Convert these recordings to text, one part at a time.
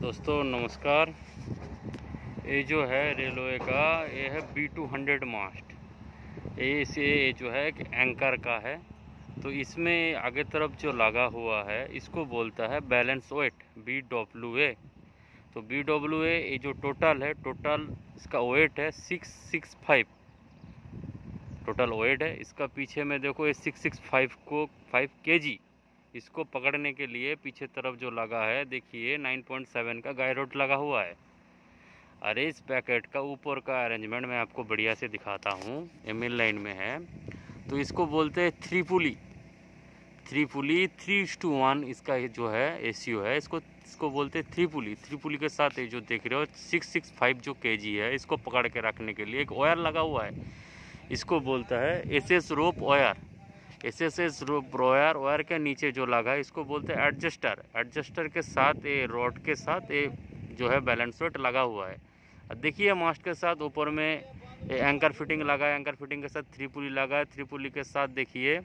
दोस्तों, नमस्कार। ये जो है रेलवे का, ये है बी टू हंड्रेड मास्ट ये इसे जो है कि एंकर का है। तो इसमें आगे तरफ़ जो लगा हुआ है, इसको बोलता है balance weight B W A तो बी डब्ल्यू ए ये जो टोटल है टोटल इसका वेट है six six five total weight है, इसका पीछे में देखो, ये सिक्स सिक्स फाइव को फाइव के जी इसको पकड़ने के लिए पीछे तरफ़ जो लगा है, देखिए 9.7 का गाय रोड लगा हुआ है। अरे, इस पैकेट का ऊपर का अरेंजमेंट मैं आपको बढ़िया से दिखाता हूँ। एमएल लाइन में है। तो इसको बोलते हैं three pulley three pulley three two one इसका जो है ए है। इसको इसको बोलते हैं थ्री पुली थ्री पुली के साथ ये जो देख रहे हो सिक्स सिक्स फाइव जो के है, इसको पकड़ के रखने के लिए एक वायर लगा हुआ है। इसको बोलता है S S rope wire S S S ब्रोयर wire के नीचे जो लगा है इसको बोलते हैं एडजस्टर। एडजस्टर के साथ ये रॉड के साथ ये जो है बैलेंस वेट लगा हुआ है। देखिए मास्ट के साथ ऊपर में एंकर फिटिंग लगा है एंकर फिटिंग के साथ थ्री पुली लगा है। थ्री पुली के साथ देखिए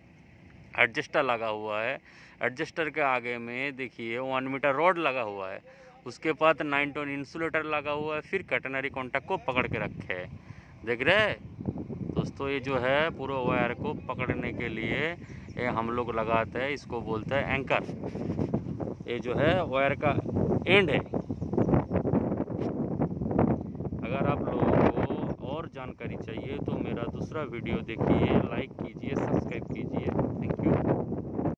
एडजस्टर लगा हुआ है। एडजस्टर के आगे में देखिए वन मीटर रॉड लगा हुआ है। उसके बाद नाइन टोन इंसुलेटर लगा हुआ है। फिर कटनरी कॉन्टैक्ट को पकड़ के रखे। है देख रहे हैं? दोस्तों, ये जो है पूरे वायर को पकड़ने के लिए ये हम लोग लगाते हैं, इसको बोलते हैं एंकर ये जो है वायर का एंड है। अगर आप लोगों को और जानकारी चाहिए तो मेरा दूसरा वीडियो देखिए लाइक कीजिए।